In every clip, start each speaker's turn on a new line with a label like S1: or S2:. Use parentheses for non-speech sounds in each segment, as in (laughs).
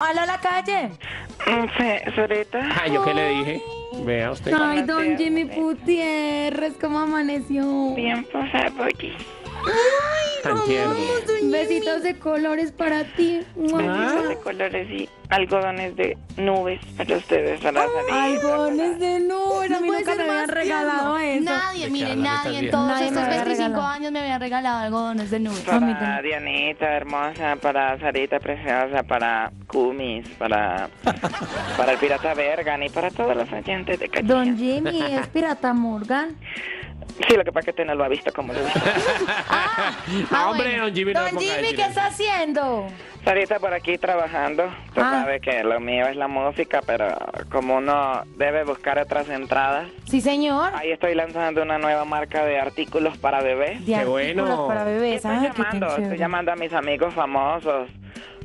S1: ¿Ala a la calle?
S2: Mm, Sí, Sarita.
S3: Ay, ¿yo qué le dije? Vea usted.
S1: Ay, don Jimmy. Gutiérrez, ¿cómo amaneció?
S2: Bien posado allí.
S3: Tan tierno.
S1: Besitos de colores para ti.
S2: Besitos de colores y algodones de nubes para ustedes, para Sarita.
S1: Algodones de nubes. A mí nunca me habían regalado eso.
S4: Nadie, mire, nadie en todos estos
S1: había
S4: 25
S1: regalado.
S4: años me había regalado algodones de nube.
S1: A mí
S2: Para. Dianita, hermosa, para Sarita preciosa, para Kumis, para, para el pirata Bergan y para todos los oyentes de Cachilla.
S1: Don Jimmy, ¿es pirata Morgan? (laughs)
S2: Sí, lo que pasa es que usted no lo ha visto como lo he visto.
S3: Ah, hombre, don Jimmy, no
S1: Don Jimmy, ¿qué está haciendo?
S2: Sarita por aquí trabajando. Tú
S1: Ah.
S2: sabes que lo mío es la música, pero como uno debe buscar otras entradas,
S1: Sí, señor.
S2: ahí estoy lanzando una nueva marca de artículos para bebés.
S1: De
S3: Qué
S1: artículos
S3: bueno.
S1: para bebés.
S2: Estoy
S1: Ah,
S2: llamando, estoy llamando a mis amigos famosos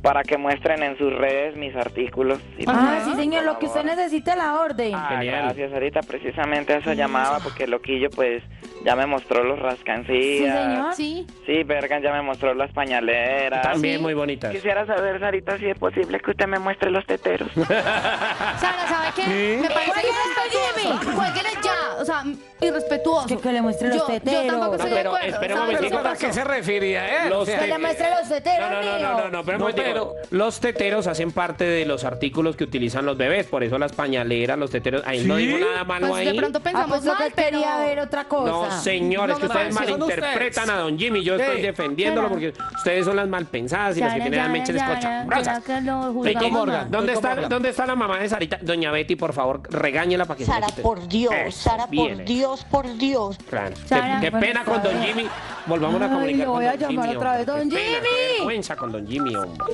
S2: para que muestren en sus redes mis artículos. Y
S1: Ah, sí, señor, lo que usted necesite la orden.
S2: Ah,
S3: Genial.
S2: gracias, ahorita precisamente eso llamaba porque Loquillo pues ya me mostró los
S1: Sí,
S2: rascancillas.
S1: señor.
S4: Sí.
S2: Sí, Bergan ya me mostró las pañaleras.
S3: También
S4: Sí.
S3: muy bonitas.
S2: Quisiera saber, Sarita, si es posible que usted me muestre los teteros. (laughs)
S4: Sara, ¿sabe qué? Me parece irrespetuoso. Cuélguele ya. O sea, irrespetuoso.
S1: Que- que le muestre los
S4: yo,
S1: teteros.
S4: Yo tampoco
S3: No,
S4: estoy de
S3: pero
S4: acuerdo.
S3: espera un
S5: ¿A qué se refería él?
S3: Los
S5: O sea,
S1: Que le muestre los teteros,
S3: No, no, no, no, no, no, pero,
S5: pero-
S3: los teteros hacen parte de los artículos que utilizan los bebés, por eso las pañaleras, los teteros, ahí no digo nada malo
S4: Pues
S3: ahí.
S4: de pronto
S1: Ah,
S4: pensamos
S1: pues
S4: mal,
S1: que quería
S4: pero...
S1: ver otra cosa.
S3: No, señores,
S4: No
S3: que ustedes malinterpretan
S5: ustedes.
S3: a Don Jimmy. Yo estoy defendiéndolo porque ustedes son las malpensadas y las que tienen la mente escocha. ¿Dónde está, ¿Dónde está la mamá de Sarita? Doña Betty, por favor, regáñela para que
S6: Sara,
S3: se
S6: por Dios, Sara, por Dios, por Dios.
S3: Qué, pena con Don. Jimmy. Volvamos a
S1: Ay,
S3: comunicar
S1: lo
S3: con
S1: voy a llamar
S3: Jimmy,
S1: otra vez. ¡Don Jimmy!
S3: qué vergüenza con Don Jimmy, hombre.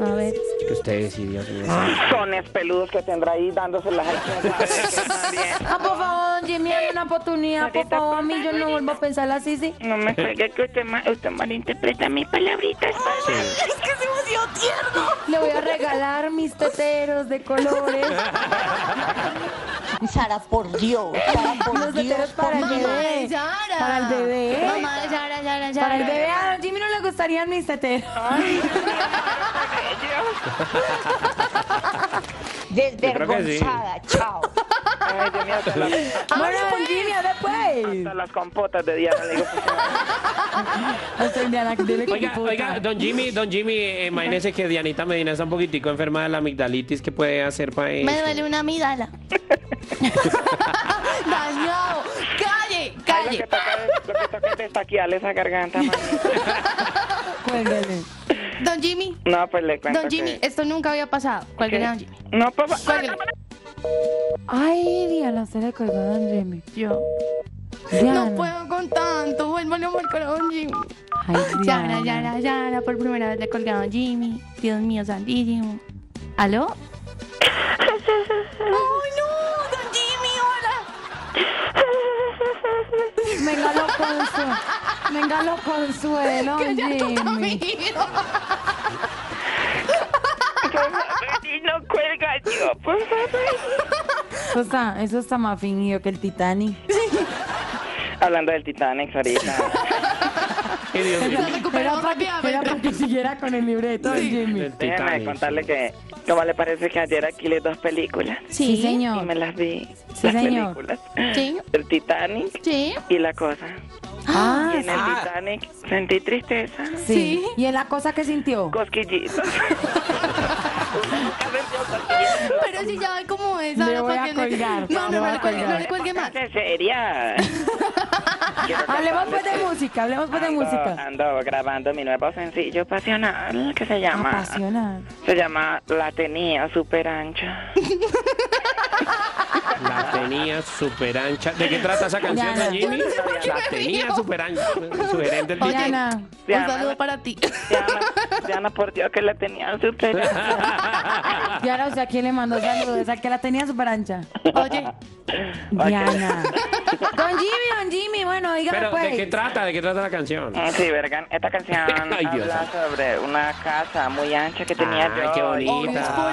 S1: A ver.
S3: Que ustedes, sí, Dios mío.
S2: Sones peludos que tendrá ahí qué también. (laughs)
S1: Ah, por favor, don Jimmy, hay una oportunidad, por favor, a mí yo no vuelvo a pensar así, sí.
S2: No me juegue que usted, ma- usted malinterpreta mis palabritas.
S1: Le voy a regalar mis teteros de colores. (laughs)
S6: Sara, por Dios, Sara, (laughs) por
S1: Los
S6: Dios,
S1: para el bebé.
S4: de Sara.
S1: Para el bebé.
S4: Mamá de Sara, Sara, Sara.
S1: Para el bebé, a Jimmy no le gustarían mis teteros. (laughs)
S6: Desvergonzada, chao.
S2: Ay, Dios mío, hasta las,
S1: Jimmy, después.
S2: hasta las compotas de Diana. Le digo, pues,
S1: Estoy Diana, dile que
S3: Oiga,
S1: puta.
S3: oiga, don Jimmy, don Jimmy, eh, imagínese que Dianita Medina está un poquitico enferma de la amigdalitis. ¿Qué puede hacer para eso?
S4: Me duele una amígdala. (laughs) Dañado. Calle,
S2: ay, lo
S4: calle.
S2: que toca es, lo que toca es destaquearle esa garganta, (laughs) man.
S1: Cuélguele.
S4: Don Jimmy.
S2: No, pues le cuento
S4: Don Jimmy,
S2: que-
S4: esto nunca había pasado. Cuélguele a Don Jimmy.
S2: No, pues...
S4: Cuélguele.
S1: Ay, Diana, se le colgó a don Jimmy.
S4: Yo.
S1: Diana.
S4: No puedo con tanto. Vuélvale a marcar a Don Jimmy.
S1: Ay,
S4: Yara,
S1: Diana.
S4: Yara, Yara. Por primera vez le colgué a Don Jimmy. Dios mío, santísimo. ¿Aló? (laughs) ¡Ay, no! ¡Don Jimmy, hola!
S1: Venga, lo consuelo. Venga, lo consuelo, don Jimmy.
S2: Yo, por favor.
S1: Eso está, eso está más fingido que el Titanic.
S2: Hablando del Titanic, Sarita.
S3: Ay, Dios mío.
S1: Era para que, era para que siguiera con el libreto, don Jimmy.
S3: Titanic.
S2: contarle que... ¿Cómo le parece que ayer alquilé dos películas?
S1: Sí,
S4: Sí,
S2: Y
S1: señor.
S2: me las vi.
S1: Sí,
S2: las
S1: señor.
S2: películas.
S4: Sí.
S2: El Titanic
S4: Sí.
S2: y la cosa.
S1: Ah,
S2: Y en el
S5: Ah.
S2: Titanic sentí tristeza,
S1: sí.
S4: sí.
S1: ¿Y en la cosa que sintió?
S2: cosquillitos. (laughs)
S4: Pero si ya ve cómo es,
S1: Le
S4: ahora
S1: voy
S4: para
S1: a
S4: que le-
S1: colgar,
S4: No,
S1: le
S4: no,
S1: voy
S4: no
S1: a
S4: cuelgue, no
S1: colgar.
S4: le cuelgue más.
S2: Póngase seria.
S1: Hablemos pues de música, hablemos pues de
S2: ando-
S1: música.
S2: Ando grabando mi nuevo sencillo pasional que se llama...
S1: Apasionada.
S2: Se llama La tenía super ancha. (laughs)
S3: La tenía súper ancha. ¿De qué trata esa canción,
S1: Diana.
S3: Jimmy? La tenía súper ancha. Sugerente el título.
S1: Diana.
S4: Un
S2: Diana,
S4: saludo para ti.
S2: Diana, Diana, por Dios que la tenía super ancha.
S1: Y ahora, o sea, ¿quién le mandó saludos? Esa que la tenía súper ancha.
S4: Oye,
S1: Diana. Don Jimmy, don Jimmy, bueno, dígame
S3: Pero,
S1: pues.
S3: ¿de qué trata? ¿De qué trata la canción?
S2: Mm, Sí, Vergan, esta canción (laughs)
S3: Ay, Dios.
S2: habla sobre una casa muy ancha que tenía
S3: Ay,
S2: yo.
S3: qué bonita.
S4: es por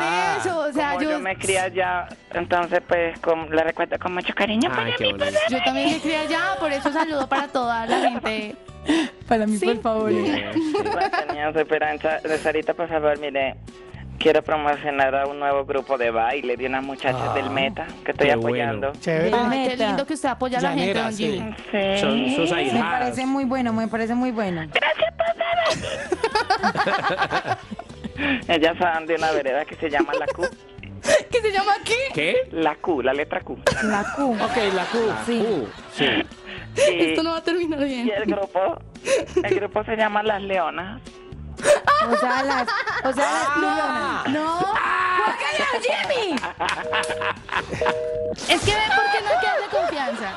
S4: eso, o sea,
S2: como yo,
S4: yo,
S2: me crié allá, entonces pues con, le recuerdo con mucho cariño
S3: Ay,
S2: para
S3: qué
S2: mí.
S3: bonito.
S4: yo también me crié allá, por eso saludo para toda la gente.
S1: Para mí,
S4: Sí.
S1: por favor.
S2: La tenía súper ancha. De Sarita, por favor, mire, quiero promocionar a un nuevo grupo de baile de unas muchachas del Meta que estoy
S3: qué
S2: apoyando.
S3: bueno.
S5: Chévere.
S4: Ay, qué lindo que usted apoya a la gente, don
S3: sí.
S4: Jimmy.
S2: Sí.
S3: Son sus
S1: Me
S3: ahijadas.
S1: parece muy bueno, me parece muy bueno. (laughs)
S2: Ellas son de una vereda que se llama La Q.
S4: ¿Qué se llama aquí?
S3: ¿Qué?
S2: La Q, la letra Q.
S1: La Q.
S3: Ok, la Q.
S1: Sí.
S3: Q, sí.
S2: Y,
S4: Esto no va a terminar bien.
S2: y el grupo, el grupo se llama Las Leonas.
S1: O sea, las, o sea, las leonas.
S4: No.
S1: ¡Jimmy!
S4: Es que ven por qué no hay que darle confianza.